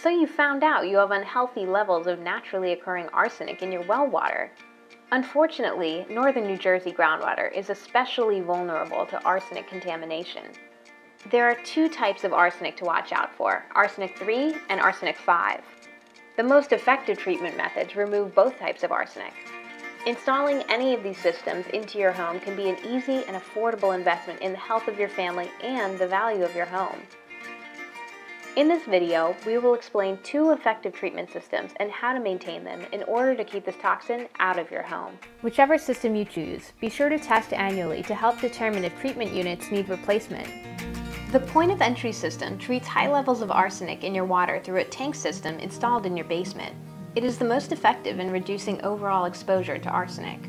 So you found out you have unhealthy levels of naturally occurring arsenic in your well water. Unfortunately, northern New Jersey groundwater is especially vulnerable to arsenic contamination. There are two types of arsenic to watch out for, arsenic 3 and arsenic 5. The most effective treatment methods remove both types of arsenic. Installing any of these systems into your home can be an easy and affordable investment in the health of your family and the value of your home. In this video, we will explain two effective treatment systems and how to maintain them in order to keep this toxin out of your home. Whichever system you choose, be sure to test annually to help determine if treatment units need replacement. The point of entry system treats high levels of arsenic in your water through a tank system installed in your basement. It is the most effective in reducing overall exposure to arsenic.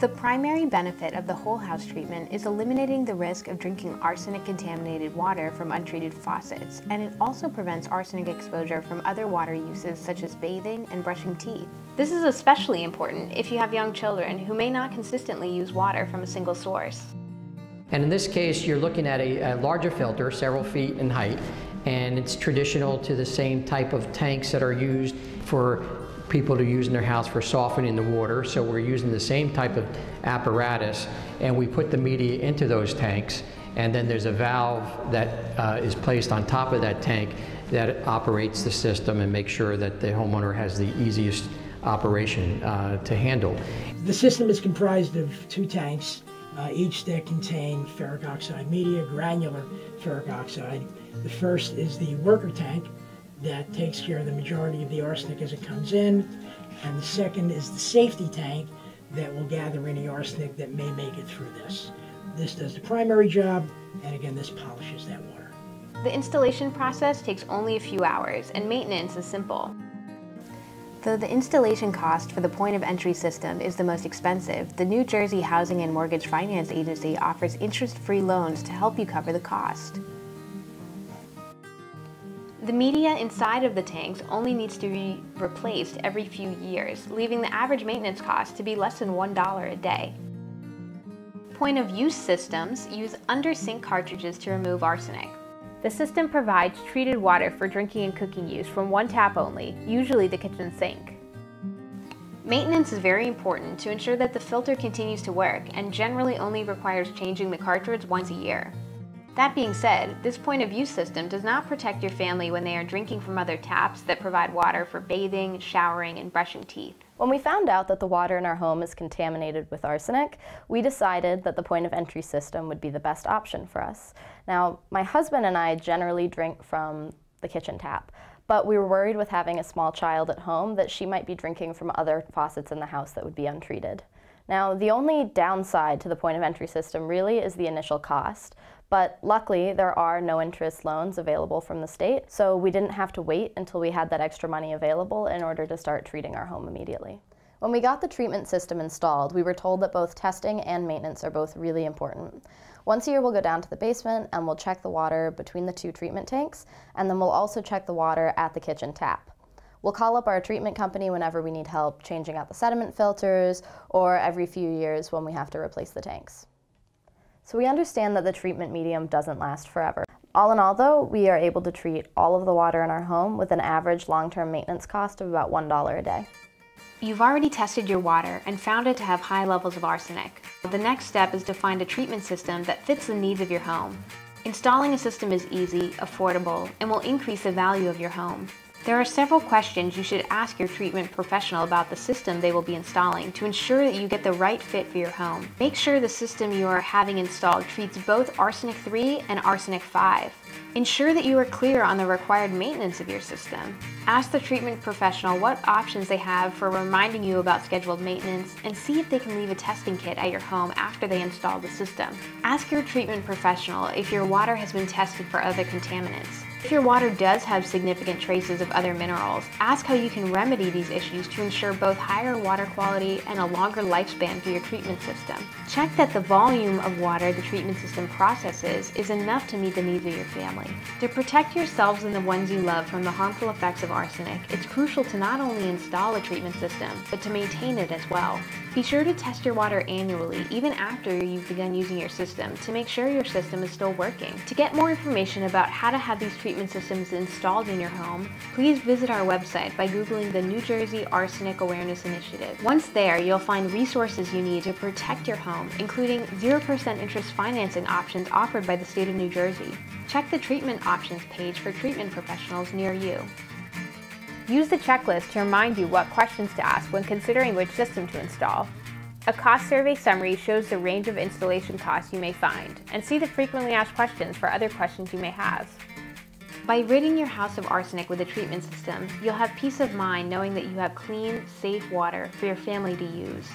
The primary benefit of the whole house treatment is eliminating the risk of drinking arsenic contaminated water from untreated faucets, and it also prevents arsenic exposure from other water uses such as bathing and brushing teeth. This is especially important if you have young children who may not consistently use water from a single source. And in this case, you're looking at a, a larger filter, several feet in height, and it's traditional to the same type of tanks that are used for people to use in their house for softening the water. So we're using the same type of apparatus and we put the media into those tanks and then there's a valve that uh, is placed on top of that tank that operates the system and makes sure that the homeowner has the easiest operation uh, to handle. The system is comprised of two tanks, uh, each that contain ferric oxide media, granular ferric oxide. The first is the worker tank, that takes care of the majority of the arsenic as it comes in. And the second is the safety tank that will gather any arsenic that may make it through this. This does the primary job, and again, this polishes that water. The installation process takes only a few hours, and maintenance is simple. Though the installation cost for the point of entry system is the most expensive, the New Jersey Housing and Mortgage Finance Agency offers interest-free loans to help you cover the cost. The media inside of the tanks only needs to be replaced every few years, leaving the average maintenance cost to be less than $1 a day. Point of use systems use under sink cartridges to remove arsenic. The system provides treated water for drinking and cooking use from one tap only, usually the kitchen sink. Maintenance is very important to ensure that the filter continues to work and generally only requires changing the cartridge once a year. That being said, this point of use system does not protect your family when they are drinking from other taps that provide water for bathing, showering, and brushing teeth. When we found out that the water in our home is contaminated with arsenic, we decided that the point of entry system would be the best option for us. Now, my husband and I generally drink from the kitchen tap, but we were worried with having a small child at home that she might be drinking from other faucets in the house that would be untreated. Now, the only downside to the point of entry system really is the initial cost, but luckily, there are no interest loans available from the state, so we didn't have to wait until we had that extra money available in order to start treating our home immediately. When we got the treatment system installed, we were told that both testing and maintenance are both really important. Once a year, we'll go down to the basement and we'll check the water between the two treatment tanks, and then we'll also check the water at the kitchen tap. We'll call up our treatment company whenever we need help changing out the sediment filters or every few years when we have to replace the tanks. So we understand that the treatment medium doesn't last forever. All in all though, we are able to treat all of the water in our home with an average long-term maintenance cost of about $1 a day. You've already tested your water and found it to have high levels of arsenic. The next step is to find a treatment system that fits the needs of your home. Installing a system is easy, affordable, and will increase the value of your home. There are several questions you should ask your treatment professional about the system they will be installing to ensure that you get the right fit for your home. Make sure the system you are having installed treats both arsenic 3 and arsenic 5. Ensure that you are clear on the required maintenance of your system. Ask the treatment professional what options they have for reminding you about scheduled maintenance and see if they can leave a testing kit at your home after they install the system. Ask your treatment professional if your water has been tested for other contaminants. If your water does have significant traces of other minerals, ask how you can remedy these issues to ensure both higher water quality and a longer lifespan for your treatment system. Check that the volume of water the treatment system processes is enough to meet the needs of your family. To protect yourselves and the ones you love from the harmful effects of arsenic, it's crucial to not only install a treatment system, but to maintain it as well. Be sure to test your water annually, even after you've begun using your system, to make sure your system is still working. To get more information about how to have these treatment systems installed in your home, please visit our website by Googling the New Jersey Arsenic Awareness Initiative. Once there, you'll find resources you need to protect your home, including 0% interest financing options offered by the state of New Jersey. Check the treatment options page for treatment professionals near you. Use the checklist to remind you what questions to ask when considering which system to install. A cost survey summary shows the range of installation costs you may find, and see the frequently asked questions for other questions you may have. By ridding your house of arsenic with a treatment system, you'll have peace of mind knowing that you have clean, safe water for your family to use.